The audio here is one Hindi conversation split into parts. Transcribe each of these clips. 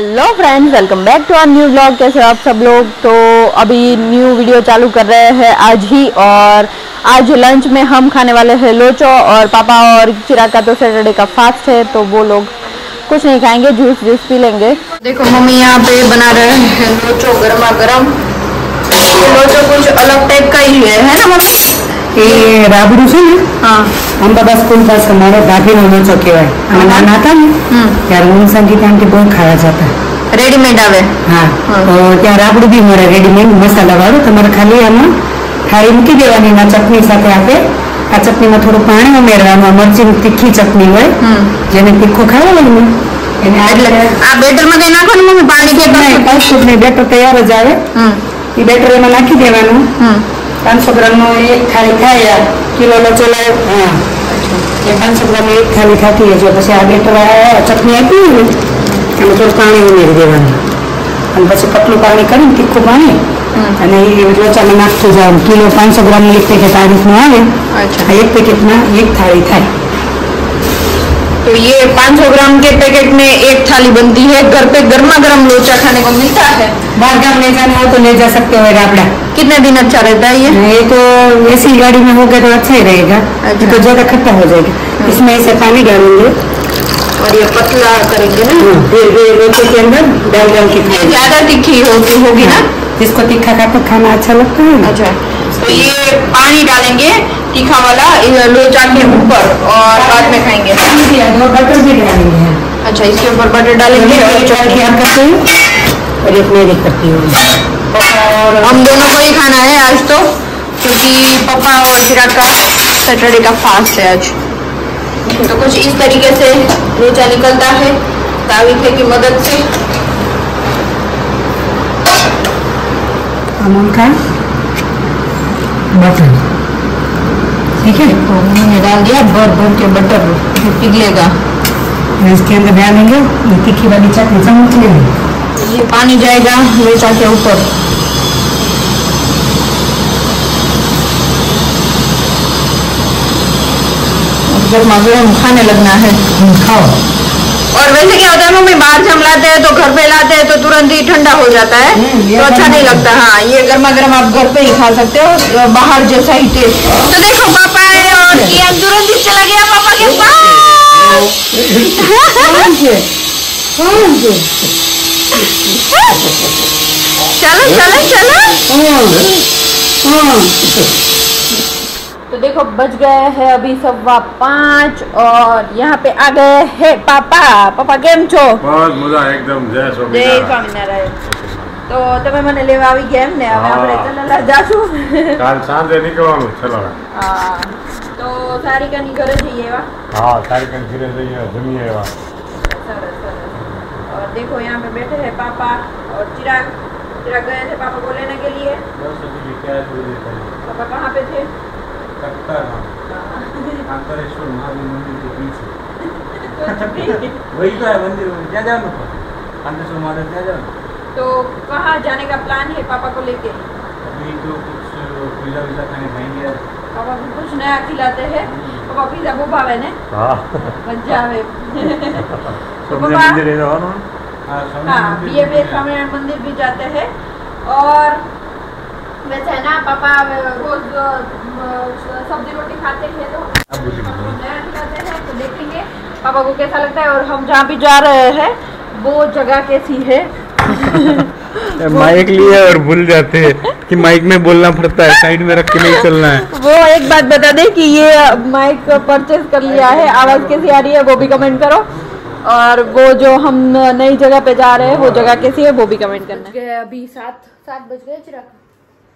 Hello friends welcome back to our new blog कैसे आप सब लोग? तो अभी न्यू वीडियो चालू कर रहे हैं आज ही और आज लंच में हम खाने वाले हैं लोचो और पापा और चिराग का तो सैटरडे का फास्ट है तो वो लोग कुछ नहीं खाएँगे जूस जूस पी लेंगे। देखो, मम्मी यहाँ पे बना रहे हैं लोचो गर्मा गर्म लोचो कुछ अलग टाइप का ही है है ना मम्मी? એ રાબડું છે ને અંબાબા સ્કૂલ પાસે મારો ભાભીનો લોચો કહેવાય અમે નાના હતા ને ત્યારે હું સંગીતા આંટી બહુ ખાવા જતા રેડીમેડ આવે હા તો ત્યાં રાબડું બી મળે રેડીમેડ મસાલા વાળું તમારે ખાલી આમાં થાળી મૂકી દેવાની એમાં ચટણી સાથે આપે આ ચટણીમાં થોડું પાણી ઉમેરવાનું મરચી તીખી ચટણી હોય જેને તીખું ખાવા હોય ને એને એટલે આ બેટરમાં કઈ નાખવાનું મમ્મી પાણી કે કશું નહીં બેટર તૈયાર જ આવે એ બેટર એમાં નાખી દેવાનું पाँच सौ ग्राम एक थाली खाया। हाँ। एक थाली खाती जो आगे थोड़ा चटनी आती है तो पे पतलू पानी कर तीखो पानी। हाँ। लोचा में ग्राम एक पेकेट आ रीत एक पेकेट में एक थाली थे तो ये 500 ग्राम के पैकेट में एक थाली बनती है। घर पे गर्मा गर्म लोचा खाने को मिलता है। बाहर गाँव ले जाना हो तो ले जा सकते हो राबड़ा कितने दिन अच्छा रहता है ये? ये तो ऐसी गाड़ी में होगा तो अच्छा ही रहेगा। अच्छा। तो ज़्यादा खट्टा हो जाएगा। इसमें ऐसे पानी डालेंगे। और ये पतला करेंगे ना? लोटे के अंदर डाल डाल के ज़्यादा तीखी होगी होगी ना? जिसको तीखा खाकर खाना अच्छा लगता है अच्छा। तो ये पानी डालेंगे तीखा वाला लोचा के ऊपर और बाद में खाएँगे। बटर भी डालेंगे अच्छा इसके ऊपर बटर डालेंगे और एक तैयार करते हैं। और हम दोनों को ही खाना है आज तो क्योंकि पापा और चिराग का सैटरडे का फास्ट है आज। तो कुछ इस तरीके से लोचा निकलता है तावीथे की मदद से। अमूल का? बटर ठीक है? तो मैंने डाल दिया भर भर के बटर जो पिघलेगा। इसके अंदर डालेंगे ये तीखी वाली चटनी चम्मच लेंगे ये पानी जाएगा लोचा के ऊपर। गर्मा गर्म खाने लगना है। खाओ। और वैसे क्या होता है मम्मी बाहर से हम लाते हैं तो घर पे लाते हैं तो तुरंत ही ठंडा हो जाता है। हम्म, तो अच्छा नहीं लगता हाँ ये गर्मा गर्म आप घर पे ही खा सकते हो बाहर जैसा ही टेस्ट तो देखो पापा है और किया तुरंत ही चला गया पापा के पास। चलो चलो चलो। हाँ। हाँ। तो देखो बज गए हैं अभी सवा पाँच और यहाँ पे आ गए हैं पापा पापा કેમ છો બસ મજા એકદમ જય જય સ્વામિનારાયણ સ્વામિનારાયણ તો તમે મને લેવા આવી ગયા એમ ને હવે આપણે હા. ચલલા જાશું કાલ સાંજે નીકળવાનું ચલો હા તો સારિકાની ઘરે જઈએ એવા હા તારીખ ઘરે જઈએ જમીએ એવા सरस सरस और देखो यहाँ पे बैठे हैं पापा और चिराग चिराग गए थे पापा को लेने के लिए पापा कहाँ पे थे कटका हाँ। धाम कांकरेश्वर महादेव मंदिर के बीच वही तो है मंदिर में क्या जानो तो। कांकरेश्वर महादेव क्या जानो। तो कहाँ जाने का प्लान है पापा को लेके? अभी तो कुछ पिज्जा विजा खाने खाएँगे पापा को कुछ नया खिलाते हैं। हम्म। पापा पिज्जा वो भावे ने? हाँ। मज़ा तो पापा मंदिर जानो हाँ बीए बी स्वामीनारायण मंदिर भी जाते हैं। और वैसे ना पापा रोज सब्ज़ी रोटी खाते हैं तो पापा को कैसा लगता है और हम जहाँ भी जा रहे हैं वो जगह कैसी है माइक लिए और भूल जाते हैं कि माइक में बोलना पड़ता है साइड में रख के नहीं चलना है। वो एक बात बता दे कि ये माइक परचेज कर लिया है आवाज़ कैसी आ रही है वो भी कमेंट करो। और वो जो हम नई जगह पे जा रहे हैं वो जगह कैसी है वो भी कमेंट करना अभी सात सात बज गए चिराग।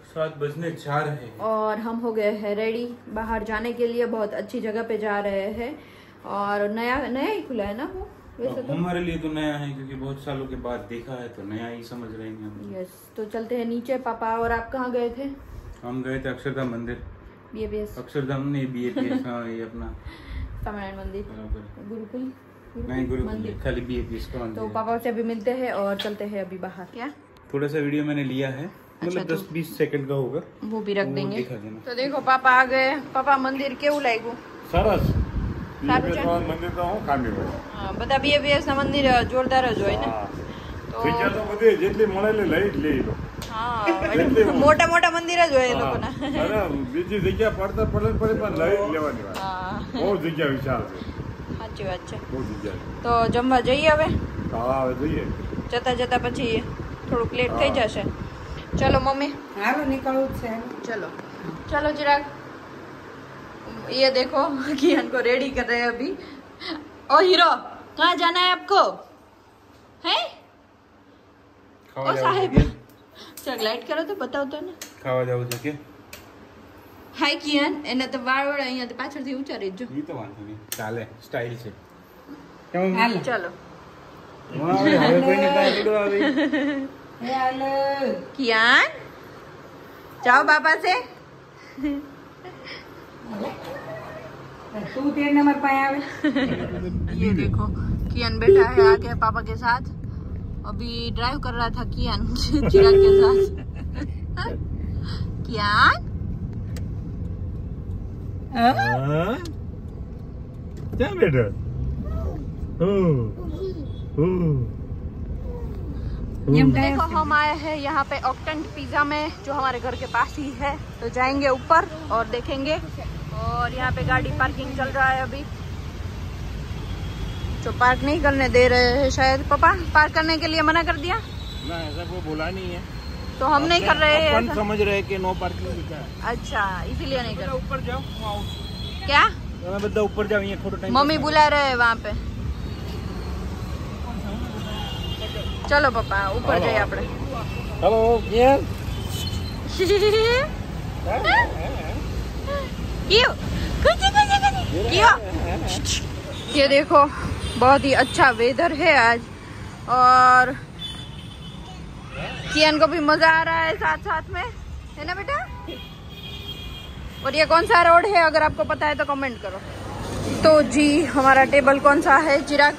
सात बजने चार है। और हम हो गए हैं रेडी बाहर जाने के लिए बहुत अच्छी जगह पे जा रहे हैं। और नया नया ही खुला है ना वो? वैसे तो हमारे लिए तो नया है क्योंकि बहुत सालों के बाद देखा है तो नया ही समझ रहे हैं हम। यस तो चलते हैं नीचे पापा। और आप कहाँ गए थे? हम गए थे अक्षरधाम मंदिर। बी बी अक्षरधाम नहीं बी ए हाँ ये अपना। तमिलनाडु मंदिर। गुरुकुल? नहीं खाली बी ए का तो मंदिर है। पापा से अभी मिलते हैं और चलते हैं अभी बाहर। क्या? थोड़ा सा वीडियो मैंने लिया है। अच्छा तो दस बीस सेकंड का होगा वो भी रख देंगे तो देखो पापा आ गए पापा મંદિર કેવું લાગ્યું સરસ મંદિર તો હું ખામી હોય હા બધા બીએબીએસ ના મંદિર જોરદાર જ હોય ને તો તો બધે જેટલી મળેલી લઈ જ લઈ લો હા મોટા મોટા મંદિર જ હોય એ લોકોના અરે બીજી જગ્યા પડતા પડે પડે પણ લઈ લેવાની વાત બહુ જગ્યા વિશાળ છે સાચી વાત છે બહુ જગ્યા તો જમવા જઈએ હવે હા હવે જઈએ જતા જતા પછી થોડુંક લેટ થઈ જશે ચલો મમ્મી હાલો નીકળવું જ છે હાલો. चलो चलो चिराग ये देखो कियान को रेडी कर रहे हैं अभी ओ हीरो कहाँ जाना है आपको है ખાવા ओ જવું साहेब છે चल लाइट करो तो बताओ तो ने ખાવા જવું છે કે હાય કિયાન એને તો વાળ વાળ અહીંયાથી પાછળથી ઊંચા રહેજો ઈ તો વાંધો નહીં ચાલે સ્ટાઇલ છે કેમ હાલો ચલો હવે હવે કોઈને કાંઈ અડો આવે એ હાલો कियान जाओ बाबा से तू तेरे नंबर ये देखो कियान बेटा है आ गया पापा के साथ अभी ड्राइव कर रहा था कियान चिराग के साथ कियान क्या बेटा ओ ओ देखो हम्म। हम आए हैं यहाँ पे ऑक्टेंट पिज्जा में जो हमारे घर के पास ही है। तो जाएँगे ऊपर और देखेंगे। और यहाँ पे गाड़ी पार्किंग चल रहा है अभी। तो पार्क नहीं करने दे रहे हैं शायद। पापा पार्क करने के लिए मना कर दिया? ना ऐसा कोई बोला नहीं है। तो हम नहीं कर रहे हैं समझ रहे कि नो पार्किंग अच्छा इसीलिए नहीं कर रहे। ऊपर जाओ क्या? तो ऊपर जाओ मम्मी बुला रहे हैं वहाँ पे। चलो पापा ऊपर जाइए આપણે હેલો યસ क्यों कुछ कुछ कुछ क्यों ये देखो बहुत ही अच्छा वेदर है आज और कियान को भी मजा आ रहा है साथ साथ में है ना बेटा और ये कौन सा रोड है अगर आपको पता है तो कमेंट करो तो जी हमारा टेबल कौन सा है चिराग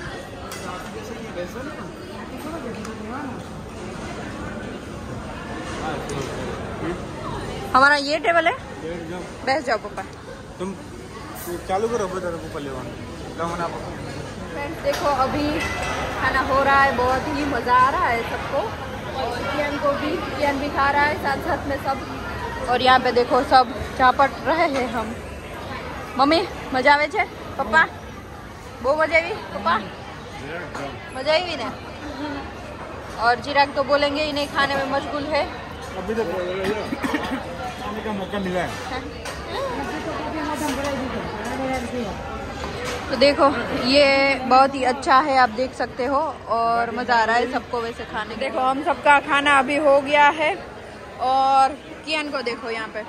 हमारा ये टेबल है बैठ जाओ पापा तुम ચાલુ કરો બધા ઉપર લેવાનું એટલે મને આપો फ्रेंड्स देखो अभी खाना हो रहा है बहुत ही मज़ा आ रहा है सबको और कियान को भी कियान भी खा रहा है साथ साथ में सब और यहाँ पे देखो सब चापट रहे हैं हम मम्मी मजा आवे छे पप्पा બહુ મજા આવી પપ્પા मजा आई ना और चिराग तो बोलेंगे ही नहीं खाने में मशगूल है अभी तो खाने का मौका मिला है तो देखो ये बहुत ही अच्छा है आप देख सकते हो और मज़ा आ रहा है सबको वैसे खाने देखो हम सबका खाना अभी हो गया है और कियान को देखो यहाँ पे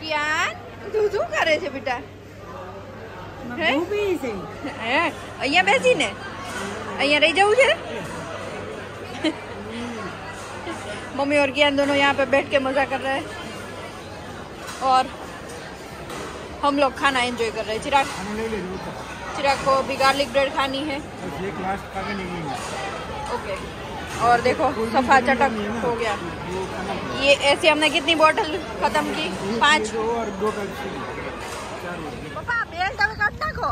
कियान તું શું કરે છે બેટા હે? ઊભી છે હે? અહીંયા બેસીને અહીંયા રહી જવું છે मम्मी और कियान दोनों यहाँ पे बैठ के मज़ा कर रहे हैं और हम लोग खाना एंजॉय कर रहे हैं। चिराग चिराग को अभी गार्लिक ब्रेड खानी है। ओके और देखो सफ़ा चटक हो गया। ये ऐसे हमने कितनी बोतल खत्म की? पाँच। पापा बेल्ट तक हो।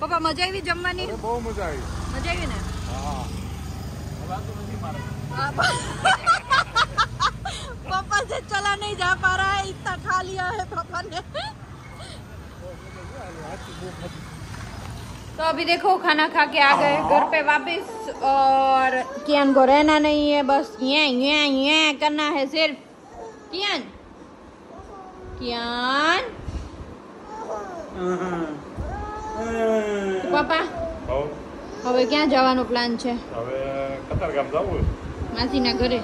पापा मजा आई जमवानी અરે બહુ મજા આવી मजा आई ने હા पापा से चला नहीं जा पा रहा है इतना खा लिया है पापा ने तो अभी देखो खाना खा के आ गए घर पे वापस और कियान को रहना नहीं है बस ये ये ये करना है सिर्फ कियान कियान તો પાપા હવે ક્યાં જવાનો પ્લાન છે હવે કતારગામ જવું માસીના ઘરે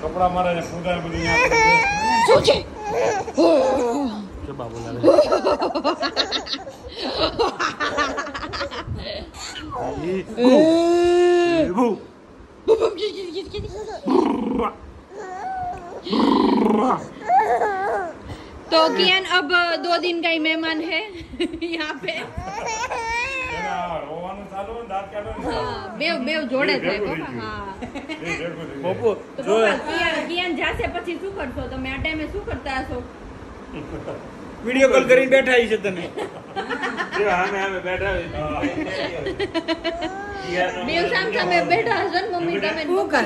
કપડા મારે ને પૂજા બધું શું છે કે બાબુ લાગે तो कियन अब दो दिन का ही मेहमान है यहाँ पे રોવાનું ચાલુ હોય ને દાંત કાઢો ને हाँ बेव बेव जोड़े थे ભેગું પપ્પા થઈ हाँ એ ભેગું થઈ પપ્પુ તો જો પપ્પા કિયન કિયન જાશે પછી શું કરશો તમે આ ટાઈમે શું કરતા હશો વિડીયો કોલ કરીને બેઠા છે તમે ગયું. જો આમે આમે બેઠા હોય. બેવ સામ સામે બેઠા હશો ને મમ્મી તમે ને શું કર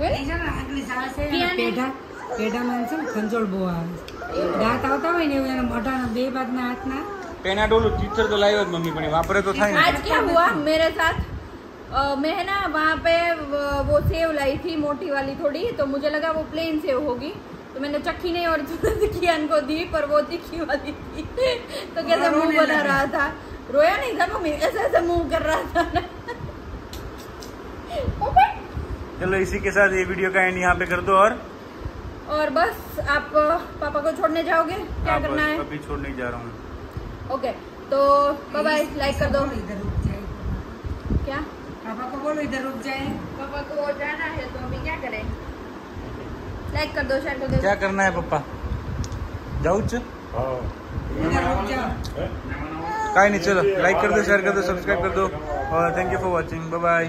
હે? એ છે ને આગલી શાળા છે ને, ક્યાં ને? પેઢા પેઢામાં છે ને ખંજોળ બહુ આવે દાંત આવતા હોય ને એવું એના મોઢાના બે બાજના હાથના पेनाडोल टीचर तो लाइव मम्मी पण वापरे तो થાય आज क्या हुआ मेरे साथ अ, मैं है ना वहाँ पे वो- वो सेव लाई थी मोटी वाली थोड़ी तो मुझे लगा वो प्लेन सेव होगी तो मैंने चक्की नहीं और कियान को दी पर वो तीखी वाली थी तो कैसे मुंह बना रहा था रोया नहीं था मम्मी ऐसे ऐसे मुंह कर रहा था ना चलो इसी के साथ ये वीडियो का एंड यहाँ पे कर दो और। और बस आप पापा को छोड़ने जाओगे? क्या हाँ, करना है? अभी छोड़ने जा रहा हूँ ओके तो बाय लाइक कर दो। इधर रुक जाए। क्या? पापा को बोलो इधर रुक जाए। पापा को जाना है तो अभी क्या करें? लाइक कर दो शेयर कर दो। क्या करना है पापा? जाओ हाँ। कहीं नहीं चलो लाइक कर दो शेयर कर दो सब्सक्राइब कर दो। और thank you for watching bye bye